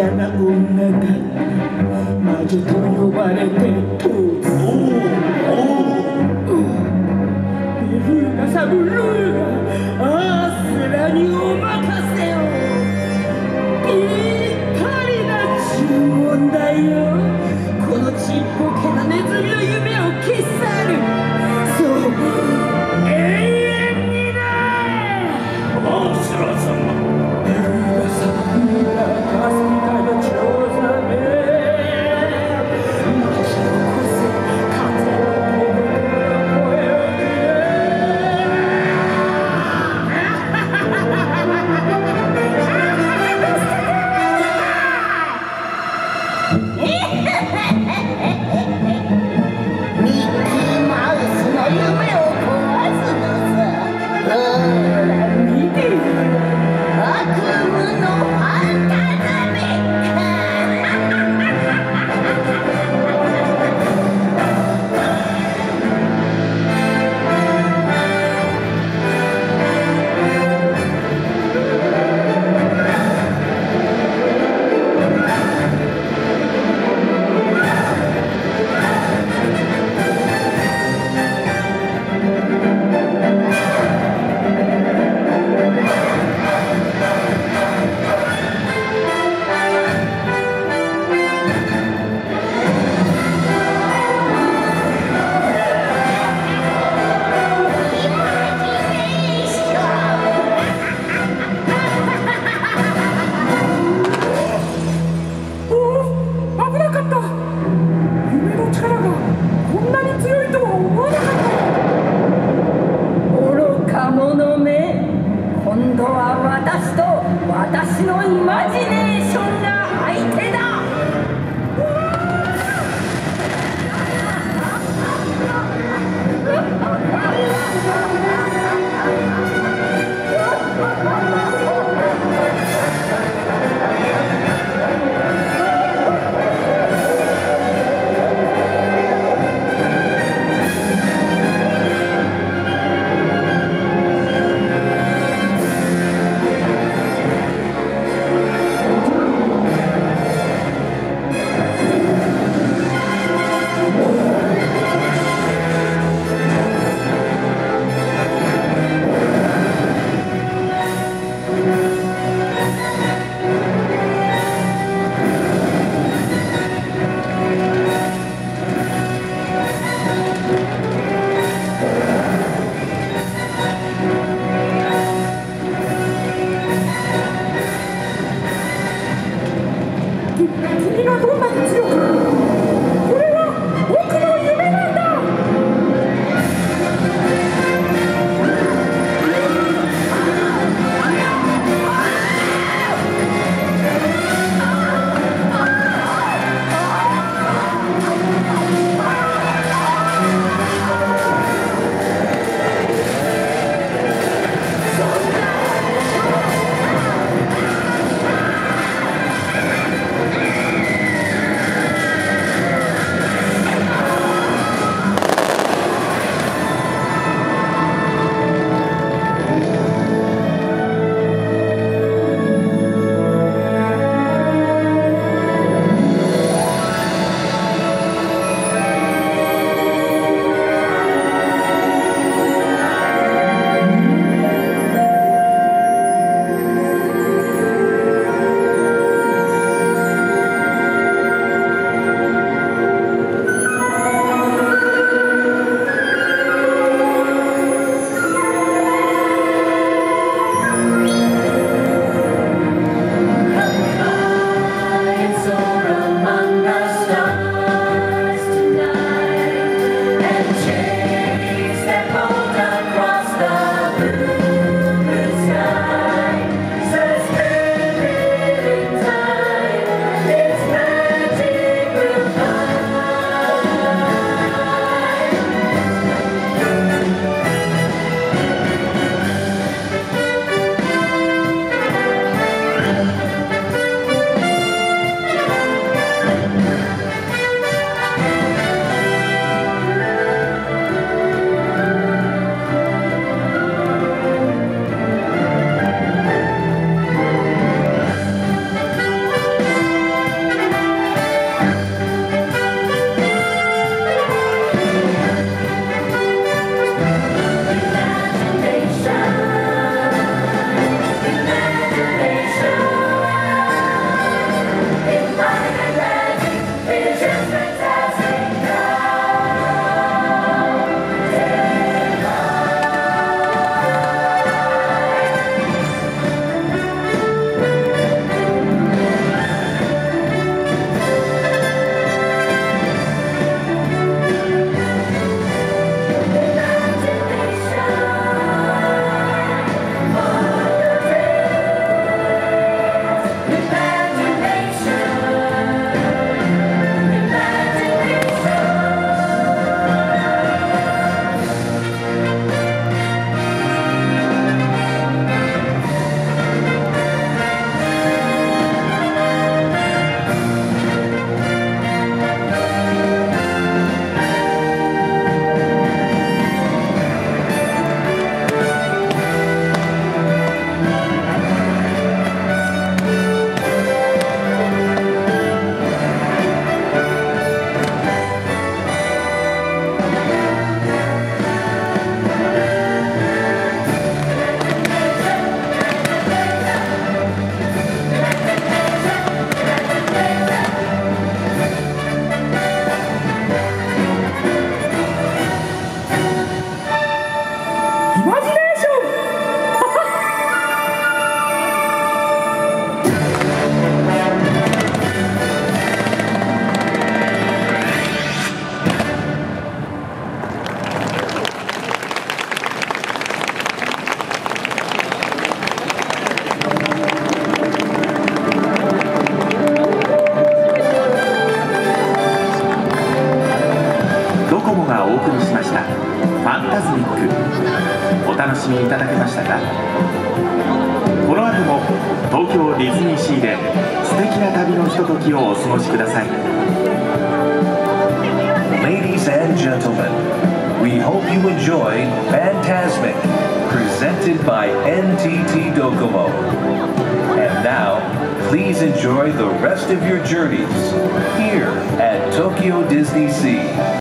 嫌な女が魔女と呼ばれて突ベルーナサブルーアースラにお任せをぴったりな注文だよこのちっぽけなネズミをしたかこの後も東京ディズニーシーで素敵な旅のひとときをお過ごしください Ladies and gentlemen, we hope you enjoy Phantasmic, presented by NTT Docomo. And now, please enjoy the rest of your journeys here at Tokyo Disney Sea.